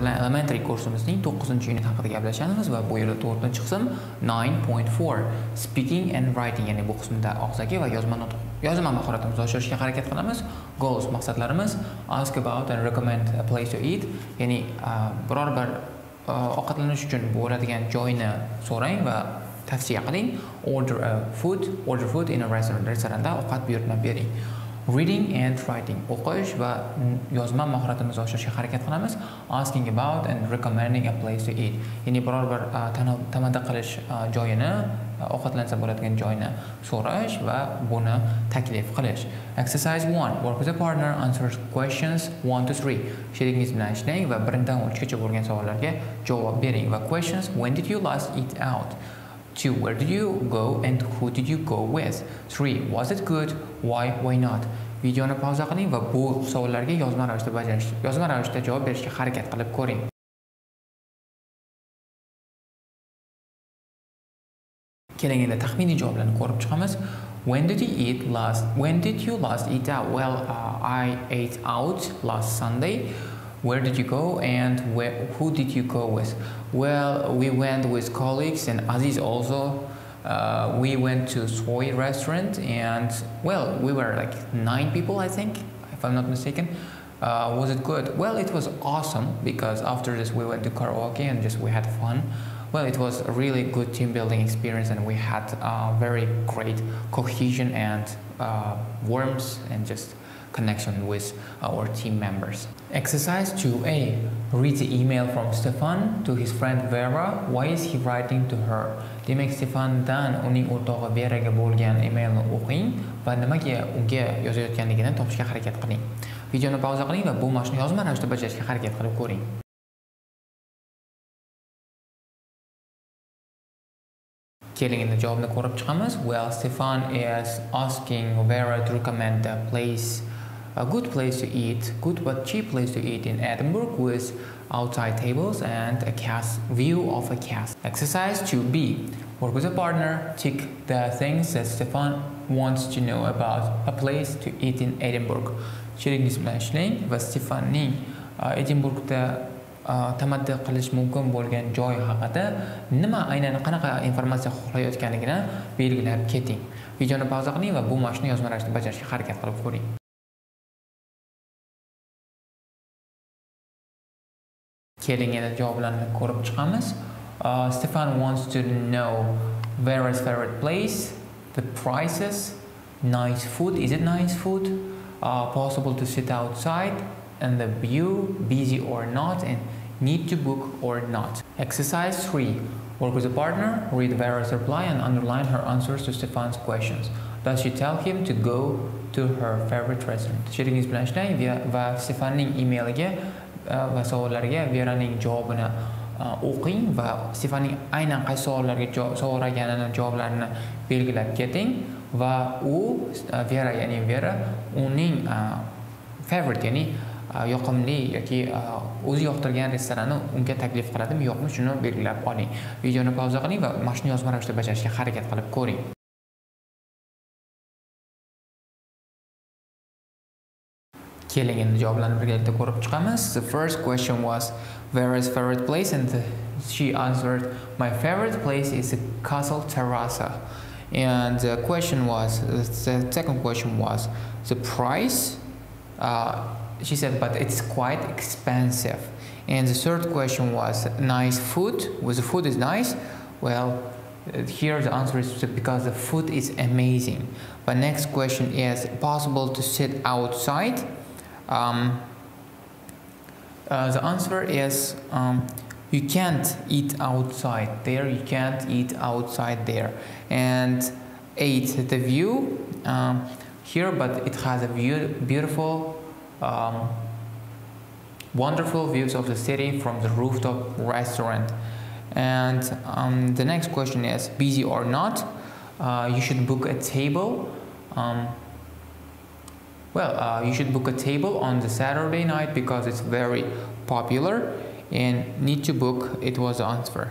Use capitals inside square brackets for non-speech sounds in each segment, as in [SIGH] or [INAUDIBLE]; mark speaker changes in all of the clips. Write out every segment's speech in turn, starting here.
Speaker 1: bilan elementary kursimizning 9-unit haqida gaplashamiz va bu yerda 4-qism 9.4 speaking and writing ya'ni bu qismda og'zaki va yozma nutq yozma mahoratimizni oshirishga harakat qilamiz. Goals maqsadlarimiz ask about and recommend a place to eat ya'ni biror bir ovqatlanish uchun bo'ladigan joyni so'rang va tavsiya qiling. Order a food order food in a restaurant restoranda ovqat buyurtma bering. Reading and writing. O'qish va yozma mahoratimizni oshirishga harakat qilamiz asking about and recommending a place to eat. Ya'ni biror bir tamaddi qilish joyini ovqatlansa bo'ladigan joyni so'rash va buni taklif qilish. Exercise 1 work with a partner answer questions 1 to 3 sherigingiz bilan ishlang va birindan uchgacha bo'lgan savollarga javob bering va questions when did you last eat out? Two, where did you go and who did you go with? Three, was it good? Why, why not? Videoni pauza qiling va bu savollarga yozma ravishda bajarish, yozma ravishda javob berishga harakat qilib ko'ring. Keling endi taxminiy javoblarni ko'rib chiqamiz. When did you eat last? When did you last eat out? Well, uh, I ate out last Sunday. Where did you go and where, who did you go with? Well, we went with colleagues and Aziz also. Uh, we went to Soy restaurant and well, we were like nine people, I think, if I'm not mistaken. Uh, was it good? Well, it was awesome because after this we went to karaoke and just we had fun. Well, it was a really good team building experience and we had uh, very great cohesion and uh, warmth and just connection with our team members. Exercise 2a. Read the email from Stefan to his friend Vera. Why is he writing to her? Demak, Stefandan uning o'rtog'i Veraga bo'lgan emailni o'qing va er? nimaga unga yozayotganligini topishga harakat qiling. Videoni pauza qiling va bu mashqni yozma ravishda bajarishga harakat qilib ko'ring. Keling endi javobni ko'rib chiqamiz. Well, Stefan is asking Vera to recommend a place a good place to eat, good but cheap place to eat in Edinburgh with outside tables and a cast view of a cast. Exercise 2B. Work with a partner, tick the things that Stefan wants to know about a place to eat in Edinburgh. Sherigingiz bilan ishlang va Stefanning uh, Edinburgda uh, tamaddi qilish mumkin bo'lgan joy haqida nima aynan qanaqa informatsiya xohlayotganligini belgilab keting. Videoni pauza qiling va bu mashqni yozma ravishda bajarishga harakat qilib ko'ring. Keling endi javoblarni ko'rib chiqamiz uh, stefan wants to know Vera's favorite place the prices nice food is it nice food? Uh, possible to sit outside and the view busy or not and need to book or not. Exercise 3 work with a partner read Vera's reply and underline her answers to Stefan's questions. Does she tell him to go to her favorite restaurant? Sherigingiz bilan ishlang va Stefanning emailiga va savollarga Veraning javobini e, o'qing va Stefanning aynan qaysi savollarga so'raganini javoblarini belgilab keting va u e, Vera ya'ni Vera uning e, favorite ya'ni yoqimli yoki o'zi yoqtirgan restoranni unga taklif qiladimi yo'qmi shuni belgilab oling. Videoni pauza qiling va mana shuni yozma ravishda bajarishga harakat qilib ko'ring. Keling endi javoblarni birgalikda ko'rib chiqamiz. The first question was Vera's favorite place? And she answered my favorite place is Castle Terrace. And the question was the second question was the price? Uh, she said but it's quite expensive. And the third question was nice food? Was the food is nice. Well here the answer is because the food is amazing. But next question is possible to sit outside um, uh, the answer is um, you can't eat outside there, you can't eat outside there. And eight, the view um, here, but it has a view, beautiful, um, wonderful views of the city from the rooftop restaurant. And um, the next question is busy or not? Uh, you should book a table. Well, uh, you should book a table on the Saturday night because it's very popular and need to book it was the answer.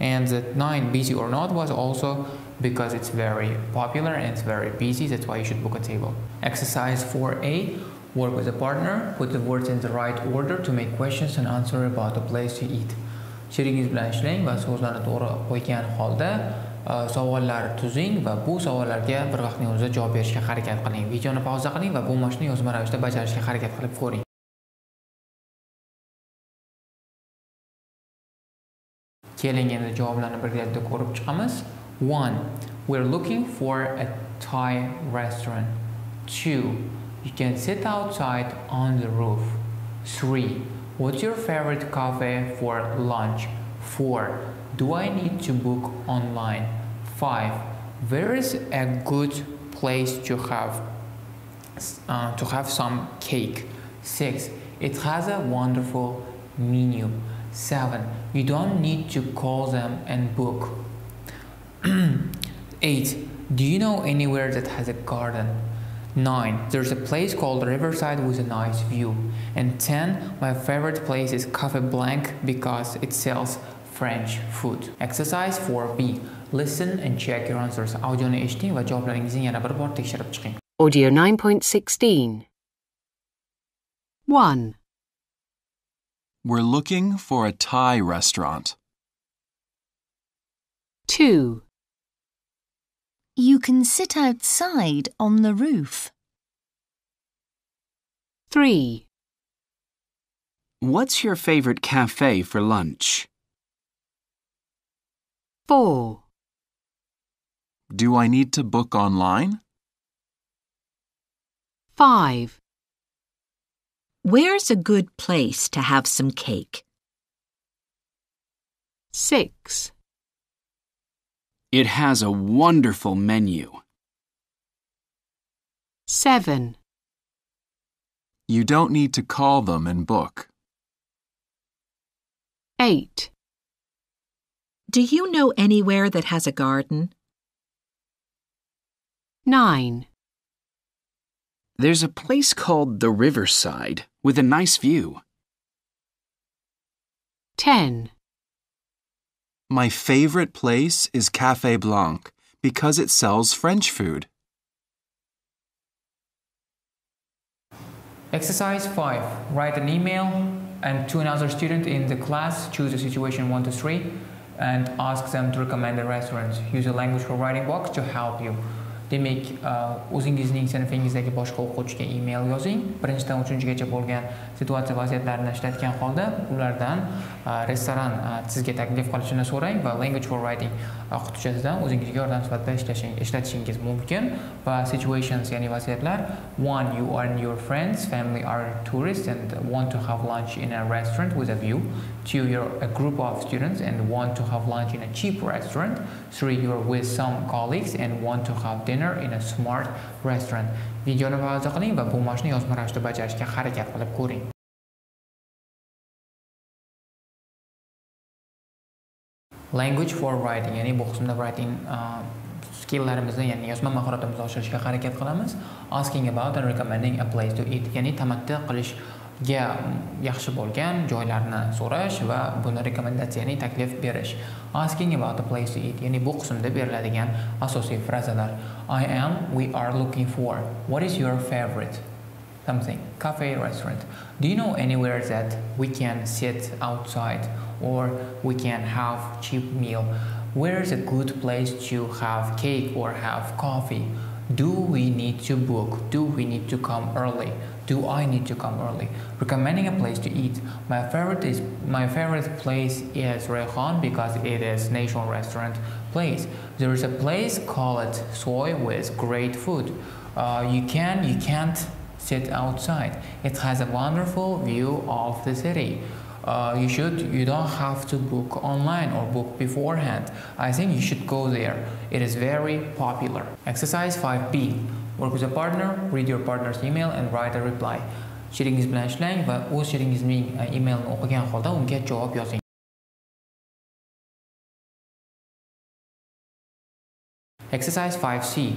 Speaker 1: And the 9 busy or not was also because it's very popular and it's very busy that's why you should book a table. Exercise 4a Work with a partner, put the words in the right order to make questions and answer about the place to eat. Sheringiz bilan ishlang va so'zlarni to'g'ri qo'ygan holda Э, savollar tuzing va bu savollarga bir vaqtning o'zida javob berishga harakat qiling. Videoni pauza qiling va bu mashqni yozma ravishda bajarishga harakat qilib ko'ring. Keling endi javoblarni birgalikda ko'rib chiqamiz. 1. We're looking for a Thai restaurant. 2. You can sit outside on the roof. 3. What's your favorite cafe for lunch? 4. Do I need to book online? 5. Where is a good place to have uh, to have some cake? 6. It has a wonderful menu. 7. You don't need to call them and book. [CLEARS THROAT] 8. Do you know anywhere that has a garden? 9. There's a place called Riverside with a nice view. And 10. My favorite place is Cafe Blanc because it sells French food. Exercise 4B. Listen and check your answers. Audioni eshiting va javoblaringizni yana bir bor tekshirib chiqing.
Speaker 2: Audio 9.16 1.
Speaker 3: We're looking for a Thai restaurant.
Speaker 2: 2.
Speaker 4: You can sit outside on the roof.
Speaker 2: 3.
Speaker 5: What's your favorite cafe for lunch?
Speaker 2: 4.
Speaker 3: Do I need to book online?
Speaker 2: 5.
Speaker 4: Where's a good place to have some cake?
Speaker 2: 6.
Speaker 5: It has a wonderful menu.
Speaker 2: 7.
Speaker 3: You don't need to call them and book.
Speaker 2: 8.
Speaker 4: Do you know anywhere that has a garden?
Speaker 2: 9.
Speaker 5: There's a place called the Riverside with a nice view.
Speaker 2: 10.
Speaker 3: My favorite place is Cafe Blanc because it sells French food.
Speaker 1: Exercise 5. Write an email and to another student in the class. Choose a situation 1 to 3 and ask them to recommend the restaurants. Use a language for writing box to help you. Demak e, o'zingizning sinfingizdagi boshqa o'quvchiga email yozing. Birinchidan uchinchigacha bo'lgan situatsiya vaziyatlarini ishlatgan holda ulardan e, restoran e, sizga taklif qilishini so'rang va language for writing qutichasidan o'zingizga yordam sifatida ishlatishingiz mumkin. Va situations ya'ni vaziyatlar. One you and your friends. Family are tourists and want to have lunch in a restaurant with a view two you're a group of students and want to have lunch in a cheap restaurant. Three you're with some colleagues and want to have dinner dinner in a smart restaurant. Videoni pauza qiling va bu mashqni yozma ravishda bajarishga harakat qilib ko'ring. Language for writing, ya'ni bu qismda writing uh, skilllarimizni, ya'ni yozma mahoratimizni oshirishga harakat qilamiz. Asking about and recommending a place to eat, ya'ni tamaddi qilish ga yaxshi bo'lgan joylarni so'rash va buni rekomendatsiyani taklif berish. Asking about the place to eat ya'ni bu qismda beriladigan asosiy frazalar. I am we are looking for. What is your favorite? Something. Cafe restaurant. Do you know anywhere that we can sit outside or we can have cheap meal? Where is a good place to have cake or have coffee do we need to book do we need to come early do I need to come early? Recommending a place to eat. My favorite is my favorite place is Rehan because it is national restaurant place. There is a place called Soy with great food. Uh, you can you can't sit outside. It has a wonderful view of the city. Uh, you should you don't have to book online or book beforehand i think you should go there it is very popular exercise 5b Work with a partner, read your partner's email and write a reply. Sheringiz bilan ishlang va o'z sheringizning e, emailini o'qigan holda unga javob yozing. Exercise 5C.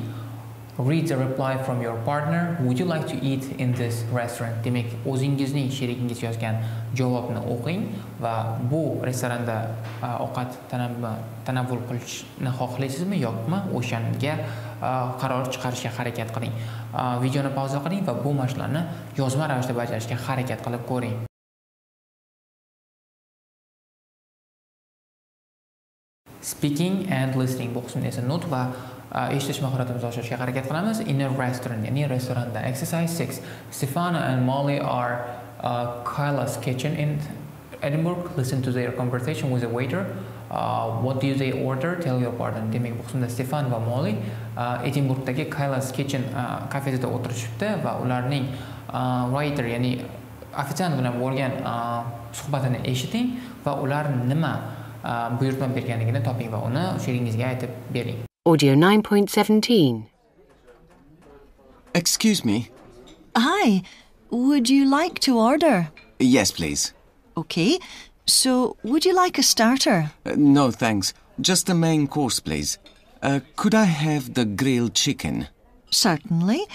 Speaker 1: Read the reply from your partner. Would you like to eat in this restaurant? Demak, o'zingizning sherigingiz yozgan javobni o'qing va bu restoranda ovqat tanavvul qilishni xohlaysizmi yo'qmi? O'shanga qaror chiqarishga harakat qiling videoni pauza qiling va bu mashqlarni yozma ravishda bajarishga harakat qilib ko'ring speaking and listening bu qismda esa nutq va eshitish mahoratimizni oshirishga harakat qilamiz. In a restaurant ya'ni restoranda exercise 6 Stefano and Molly are uh, Kyla's kitchen in Edinburgh. Listen to their conversation with a waiter. Uh, what do they order? Tell your partner. Demak bu qismda Stefan va Molly uh, Edinburghdagi Kyla's kitchen uh, kafesida o'tirishibdi va ularning uh, waiter ya'ni ofitsiant bilan bo'lgan uh, suhbatini eshiting va ular nima buyurtma berganligini toping va uni sherigingizga aytib bering
Speaker 2: Audio 9.17.
Speaker 3: Excuse me.
Speaker 4: Hi, would you like to order?
Speaker 3: Yes, please.
Speaker 4: Okay, so would you like a starter?
Speaker 3: Uh, no, thanks. Just the main course, please. Uh, could I have the grilled chicken?
Speaker 4: Certainly.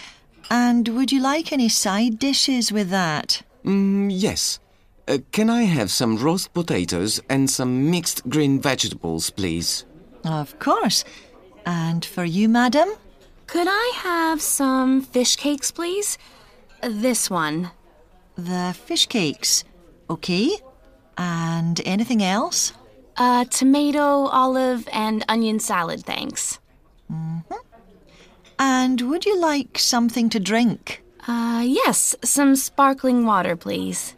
Speaker 4: And would you like any side dishes with that?
Speaker 3: Mm, yes. Uh, can I have some roast potatoes and some mixed green vegetables, please?
Speaker 4: Of course. And for you, madam?
Speaker 6: Could I have some fish cakes, please? This one.
Speaker 4: The fish cakes. Okay. And anything else?
Speaker 6: A tomato, olive, and onion salad, thanks.
Speaker 4: And would you like something to drink?
Speaker 6: Uh, yes, some sparkling water, please.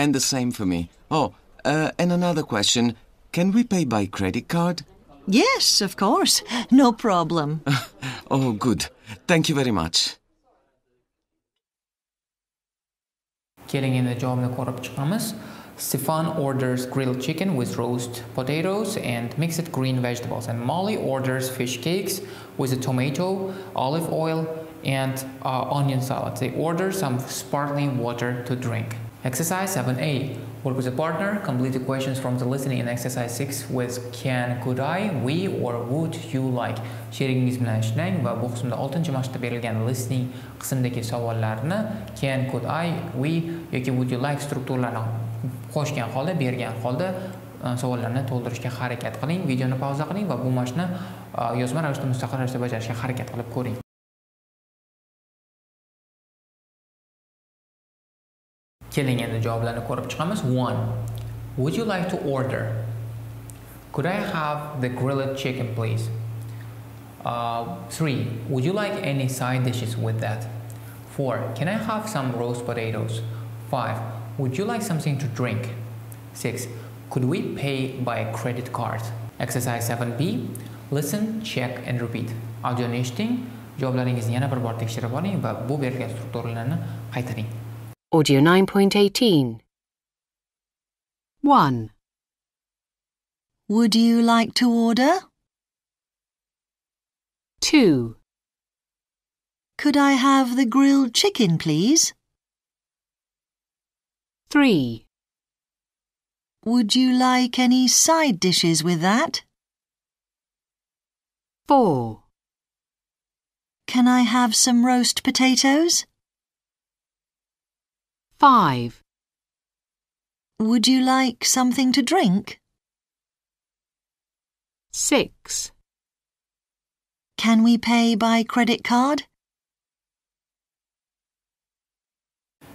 Speaker 3: And the same for me. Oh, uh, and another question. Can we pay by credit card?
Speaker 4: Yes, of course. No problem. [LAUGHS]
Speaker 3: Oh, good. Thank you very much.
Speaker 1: getting keling endi javobni ko'rib chiqamiz Stefan orders grilled chicken with roast potatoes and mixed green vegetables and Molly orders fish cakes with a tomato, olive oil and uh, onion salad. They order some sparkling water to drink. Exercise 7a. Work with a partner. Complete the questions from the listening in exercise 6 with can, could I, we or would you like. Sherigingiz bilan ishlang va bu qismda 6 mashqda berilgan listening qismidagi savollarni can, could I, we yoki would you like strukturalarini qo'shgan holda, bergan holda e, savollarni to'ldirishga harakat qiling. Videoni pauza qiling va bu mashqni e, yozma ravishda mustaqil ravishda bajarishga harakat qilib ko'ring. Keling endi javoblarni ko'rib chiqamiz. 1. Would you like to order? Could I have the grilled chicken, please? Uh, 3. Would you like any side dishes with that? 4. Can I have some roast potatoes? 5. Would you like something to drink? 6. Could we pay by credit card? Exercise 7b. Listen, check and repeat. Audioni eshiting, javoblaringizni yana bir bor tekshirib oling va bu berilgan strukturalarni qaytaring.
Speaker 2: Audio 9.18. 1,
Speaker 4: Would you like to order?
Speaker 2: 2,
Speaker 4: Could I have the grilled chicken, please?
Speaker 2: 3,
Speaker 4: Would you like any side dishes with that?
Speaker 2: 4,
Speaker 4: Can I have some roast potatoes?
Speaker 2: 5,
Speaker 4: Would you like something to drink?
Speaker 2: 6,
Speaker 4: Can we pay by credit card?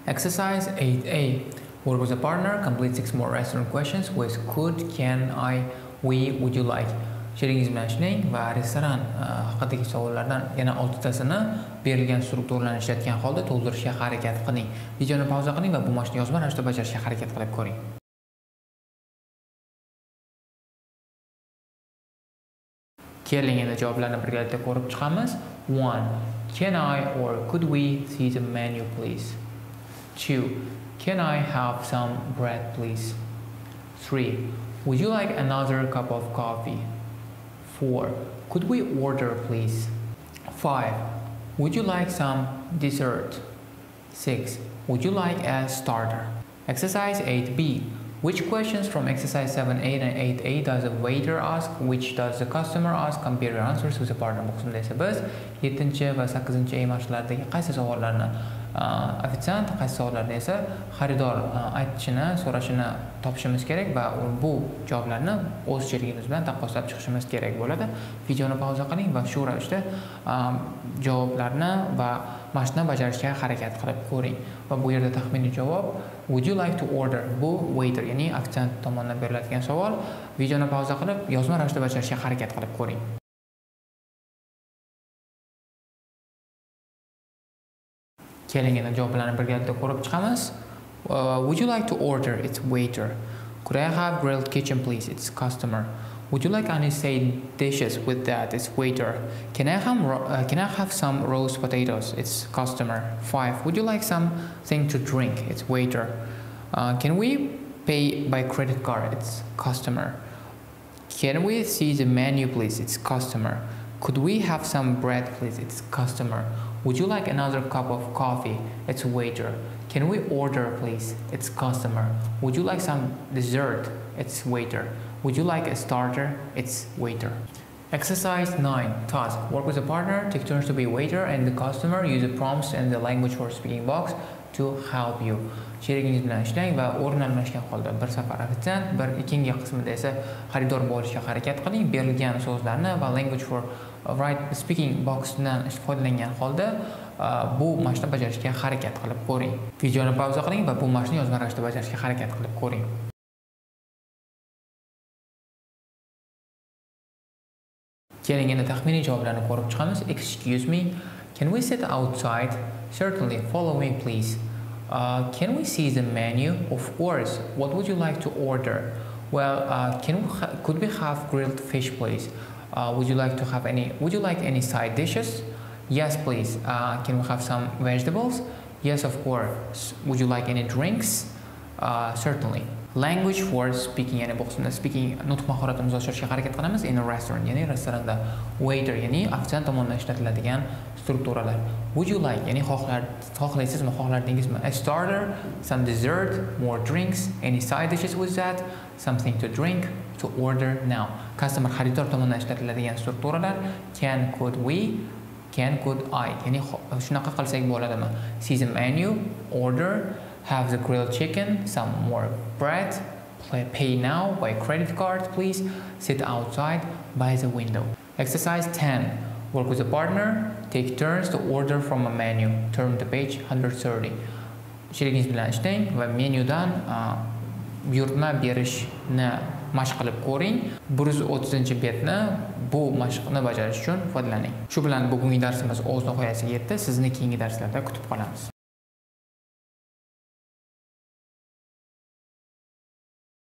Speaker 1: Exercise 8a. Work with a partner. Complete six more restaurant questions with could, can, I, we, would you like. Sherigingiz bilan ishlang va restoran e, haqidagi savollardan yana oltitasini berilgan strukturalarni ishlatgan holda to'ldirishga harakat qiling. Videoni pauza qiling va bu mashqni yozma ravishda bajarishga harakat qilib ko'ring. Keling endi javoblarni birgalikda ko'rib chiqamiz. 1. Can I or could we see the menu please? 2. Can I have some bread please? 3. Would you like another cup of coffee? 4. Could we order please? 5. Would you like some dessert? 6. Would you like a starter? Exercise 8b. Which questions from exercise 7, 8 and 8a does the waiter ask? Which does the customer ask? Compare your answers with the partner. Bu qismda esa biz 7 va 8 a mashqlaridagi qaysi savollarni Э, ofitsiant qaysi esa xaridor э, aytishini so'rashini topishimiz kerak va bu javoblarni o'z sherigimiz bilan taqqoslab chiqishimiz kerak bo'ladi. Videoni pauza qiling va shu ravishda э, javoblarni va mashqni bajarishga harakat qilib ko'ring. Va bu yerda taxminiy javob would you like to order? bu waiter ya'ni ofitsiant tomonidan beriladigan savol. Videoni pauza qilib yozma ravishda bajarishga harakat qilib ko'ring. Keling endi javoblarni birgalikda ko'rib chiqamiz uh, would you like to order it's waiter? Could i have grilled kitchen please? It's customer. Would you like any side dishes with that? It's waiter. Can i have uh, can i have some roast potatoes? It's customer. Five. Would you like something to drink? It's waiter. Uh, can we pay by credit card? It's customer. Can we see the menu please? It's customer. Could we have some bread please? It's customer would you like another cup of coffee? It's waiter. Can we order please? It's customer. Would you like some dessert? It's waiter. Would you like a starter? It's waiter. Exercise 9. Task. Work with a partner, take turns to be waiter and the customer. Use the prompts and the language for speaking box to help you. sherigingiz bilan ishlang va o'rin almashgan holda bir safar ofitsiant bir ikkinchi qismida esa xaridor bo'lishga harakat qiling. Berilgan so'zlarni va language for right speaking boxdan foydalangan holda uh, bu mashqni bajarishga harakat qilib ko'ring. Videoni pauza qiling va bu mashqni yozma ravishda bajarishga harakat qilib ko'ring. Keling endi taxminiy javoblarni ko'rib chiqamiz. Excuse me can we sit outside? Certainly follow me please Uh, can we see the menu? Of course. What would you like to order? Well, uh, can we could we have grilled fish, please? Uh, would you like to have any? Would you like any side dishes? Yes, please. Uh, can we have some vegetables? Yes, of course. Would you like any drinks? Uh, certainly. Language for speaking ya'ni bu qismda speaking nutq mahoratimizni oshirishga harakat qilamiz. In a restaurant ya'ni restoranda waiter ya'ni ofitsiant tomonidan ishlatiladigan strukturalar. Would you like ya'ni xohlar xohlaysizmi xohlardingizmi? A starter some dessert more drinks any side dishes with that something to drink to order now. Customer xaridor tomonidan ishlatiladigan strukturalar. Can could we can could I ya'ni shunaqa qilsak bo'ladimi? See the menu order have the grilled chicken, some more bread, pay now by credit card please, sit outside by the window. Exercise 10. Work with a partner, take turns to order from a menu. Turn to page 130. Sherigingiz bilan ishlang va menyudan buyurtma uh, berishni mashq qilib ko'ring 130 betni bu mashqni bajarish uchun foydalaning shu bilan bugungi darsimiz o'z nihoyasiga yetdi sizni keyingi darslarda kutib qolamiz